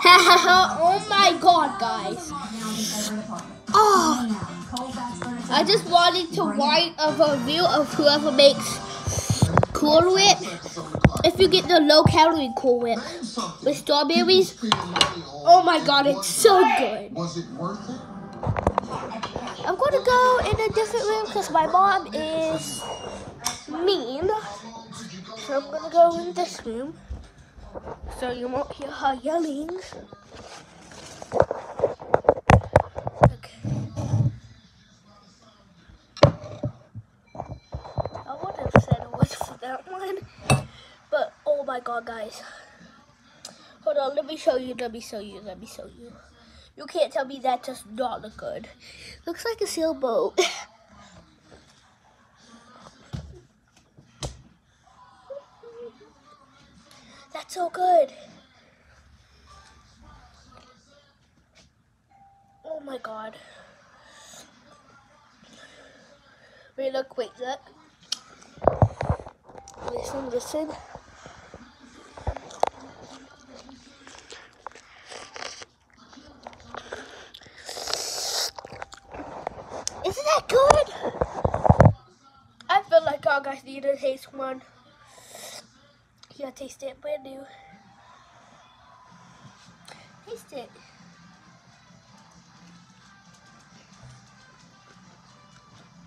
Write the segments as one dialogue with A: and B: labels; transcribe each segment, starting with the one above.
A: oh my god, guys. Oh, I just wanted to write a review of whoever makes Cool Whip. If you get the low calorie Cool Whip with strawberries, oh my god, it's so good. I'm going to go in a different room because my mom is mean. So I'm going to go in this room so you won't hear her yelling. Okay. I would have said it was for that one, but oh my god, guys. Hold on, let me show you, let me show you, let me show you. You can't tell me that does not look good. Looks like a sailboat. so good. Oh my god. Wait, look, wait, that. Listen, listen. Isn't that good? I feel like y'all guys need to taste one. Yeah, taste it, brand new. Taste it.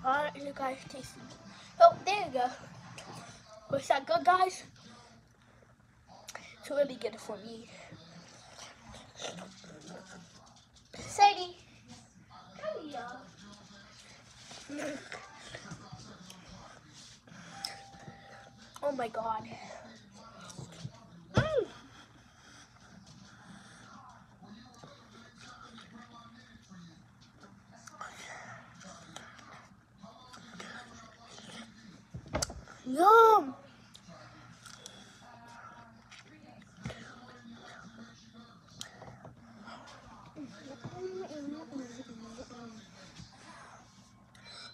A: Alright, you guys taste it. Oh, there you go. Was that good, guys? It's really good for me. Sadie, come here. Oh my god. Yum.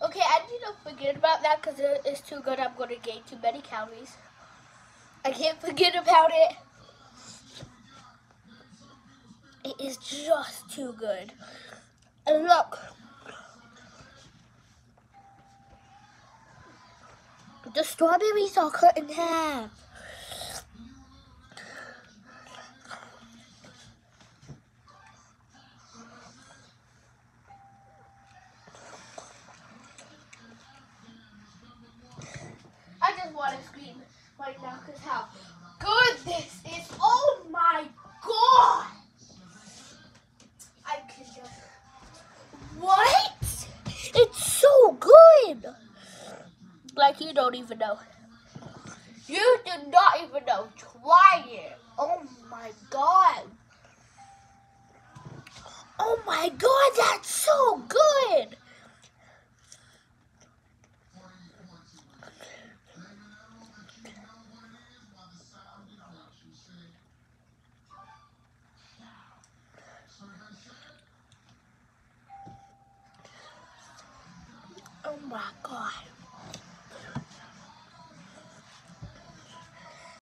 A: Okay, I need to forget about that because it's too good. I'm going to gain too many calories. I can't forget about it. It is just too good. And look. The strawberries are cut in half. I just want to scream right now because how good this is. Like you don't even know. You do not even know. Try it. Oh my god. Oh my god, that's so good! Oh my god.